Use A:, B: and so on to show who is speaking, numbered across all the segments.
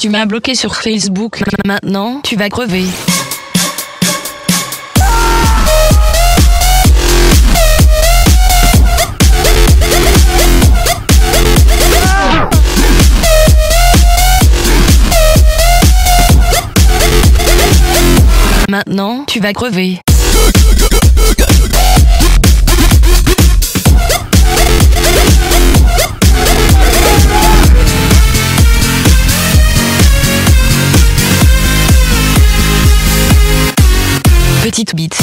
A: tu m'as bloqué sur Facebook, maintenant tu vas crever. Maintenant, tu vas crever. Petite bite.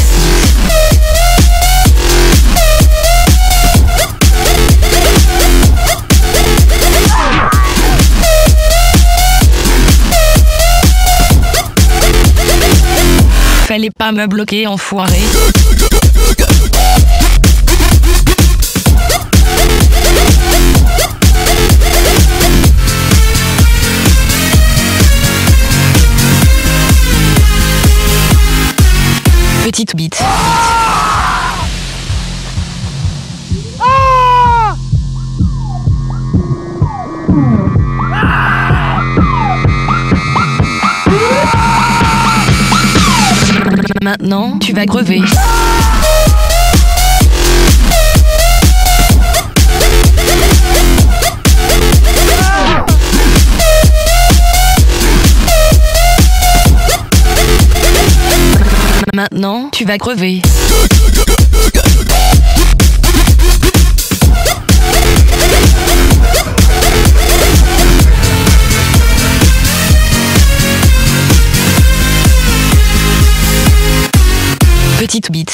A: Fallait pas me bloquer, enfoiré. Petite bite. Maintenant, tu vas crever. Maintenant, tu vas crever. Petite bite.